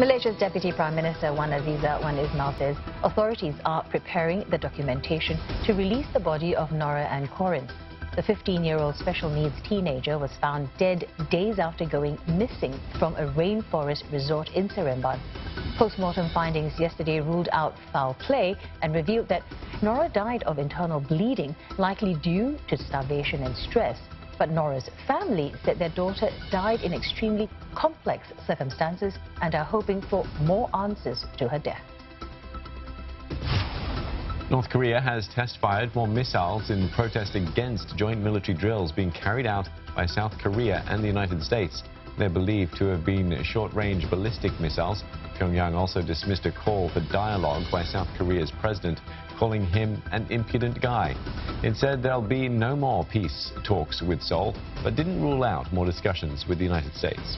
Malaysia's Deputy Prime Minister Wan Azizah Wan Ismail says authorities are preparing the documentation to release the body of Nora Anne Quoirin. The 15-year-old special needs teenager was found dead days after going missing from a rainforest resort in Seremban. Postmortem findings yesterday ruled out foul play and revealed that Nora died of internal bleeding, likely due to starvation and stress. But Nora's family said their daughter died in extremely complex circumstances and are hoping for more answers to her death. North Korea has test-fired more missiles in protest against joint military drills being carried out by South Korea and the United States. They're believed to have been short-range ballistic missiles. Pyongyang also dismissed a call for dialogue by South Korea's president, calling him an impudent guy. It said there'll be no more peace talks with Seoul, but didn't rule out more discussions with the United States.